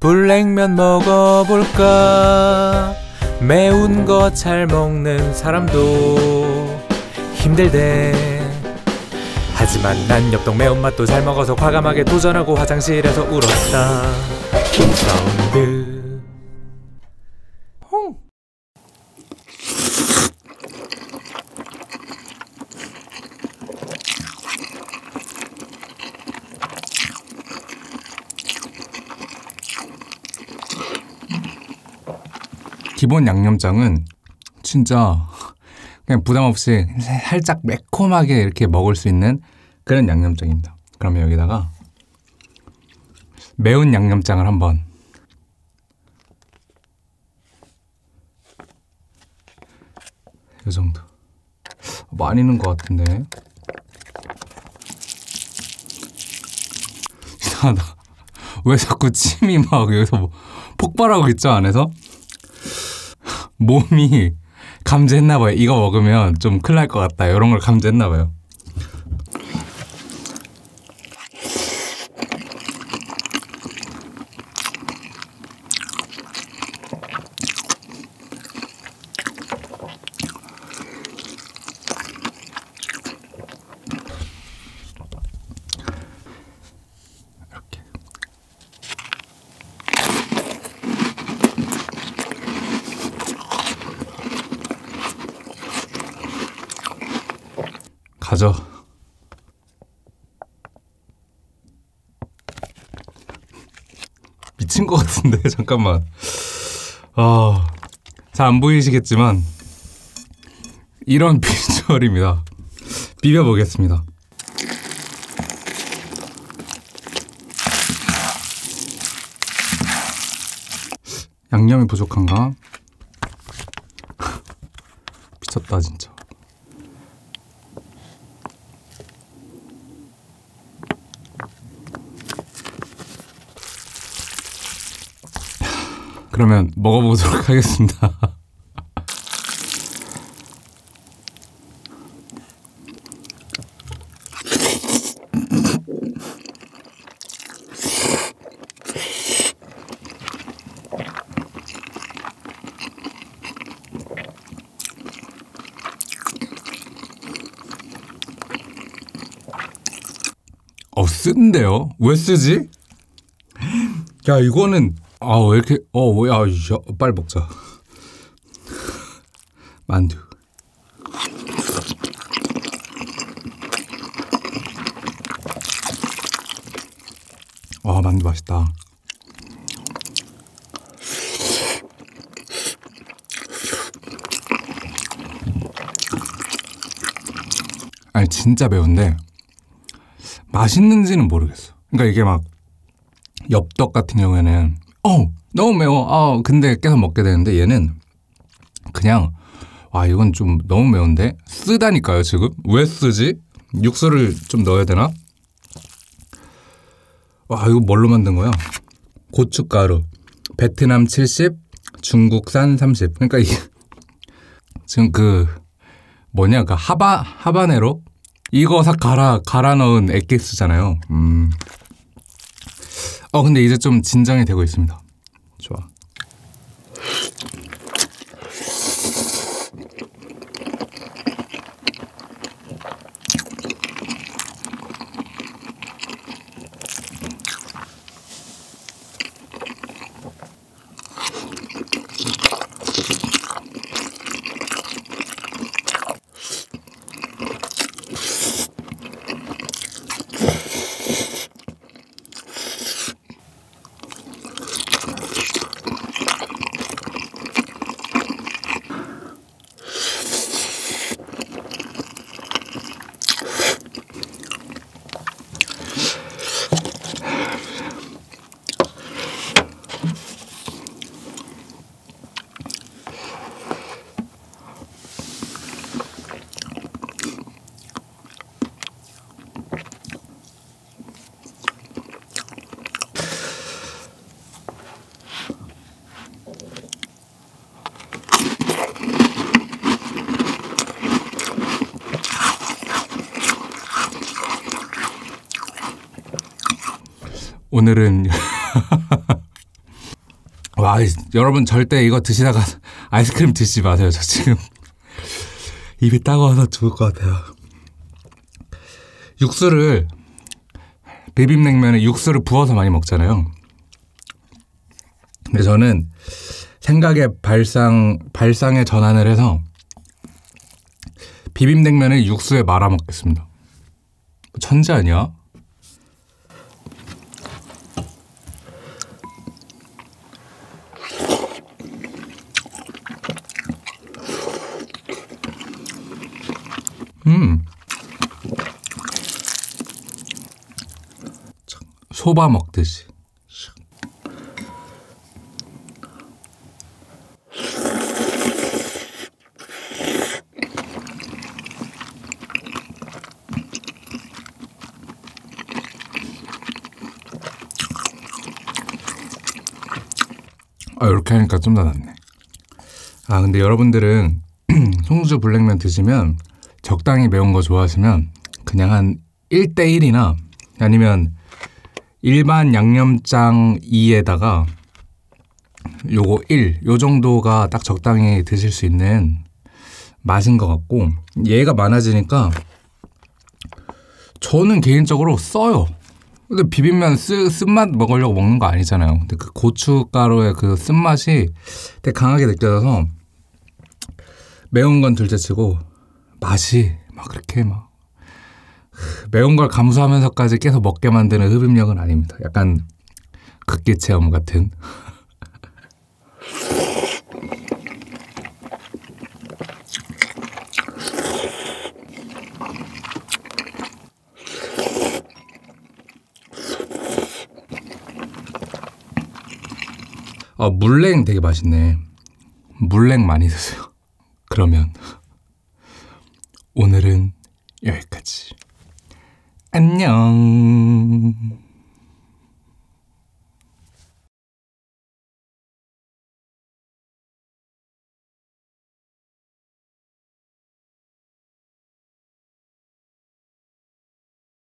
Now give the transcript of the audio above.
불냉면 먹어볼까? 매운 거 잘 먹는 사람도 힘들대. 하지만 난 엽떡 매운맛도 잘 먹어서 과감하게 도전하고 화장실에서 울었다. 사운드 기본 양념장은 진짜 그냥 부담 없이 살짝 매콤하게 이렇게 먹을 수 있는 그런 양념장입니다. 그러면 여기다가 매운 양념장을 한번 이 정도. 많이 넣은 것 같은데. 이상하다. 왜 자꾸 침이 막 여기서 뭐 폭발하고 있죠 안에서 몸이 감지했나 봐요. 이거 먹으면 좀 큰일 날 것 같다. 이런 걸 감지했나 봐요. 가져. 미친 것 같은데 잠깐만. 아, 잘 안 보이시겠지만 이런 비주얼입니다. 비벼 보겠습니다. 양념이 부족한가? 미쳤다 진짜. 그러면 먹어보도록 하겠습니다. 어 쓴데요? 왜 쓰지? 야 이거는 아 왜 이렇게 어야 빨리 먹자. 만두. 와 만두 맛있다. 아니 진짜 매운데 맛있는지는 모르겠어. 그러니까 이게 막 엽떡 같은 경우에는 어 너무 매워. 아 근데 계속 먹게 되는데 얘는 그냥 와 이건 좀 너무 매운데? 쓰다니까요 지금. 왜 쓰지? 육수를 좀 넣어야 되나? 와 이거 뭘로 만든 거야? 고춧가루. 베트남 70 중국산 30 그러니까 이게 지금 그 뭐냐 그 하바 하바네로? 이거 싹 갈아 갈아 넣은 엑기스잖아요. 음. 어 근데 이제 좀 진정이 되고 있습니다. 좋아. 오늘은 와 여러분 절대 이거 드시다가 아이스크림 드시지 마세요. 저 지금 입이 따가워서 죽을 것 같아요. 육수를 비빔냉면에 육수를 부어서 많이 먹잖아요. 근데 저는 생각의 발상 발상에 전환을 해서 비빔냉면을 육수에 말아 먹겠습니다. 천재 아니야? 음. 소바 먹듯이. 아, 이렇게 하니까 좀 더 낫네. 아, 근데 여러분들은 송주 블랙면 드시면 적당히 매운 거 좋아하시면 그냥 한 1대1이나 아니면 일반 양념장 2에다가 요거 1, 요 정도가 딱 적당히 드실 수 있는 맛인 것 같고 얘가 많아지니까 저는 개인적으로 써요. 근데 비빔면 쓰, 쓴맛 먹으려고 먹는 거 아니잖아요. 근데 그 고춧가루의 그 쓴맛이 되게 강하게 느껴져서 매운 건 둘째치고 맛이 막 그렇게 막 매운 걸 감수하면서까지 계속 먹게 만드는 흡입력은 아닙니다. 약간 극기 체험 같은. 아, 물냉 되게 맛있네. 물냉 많이 드세요. 그러면 오늘은 여기까지. 안녕.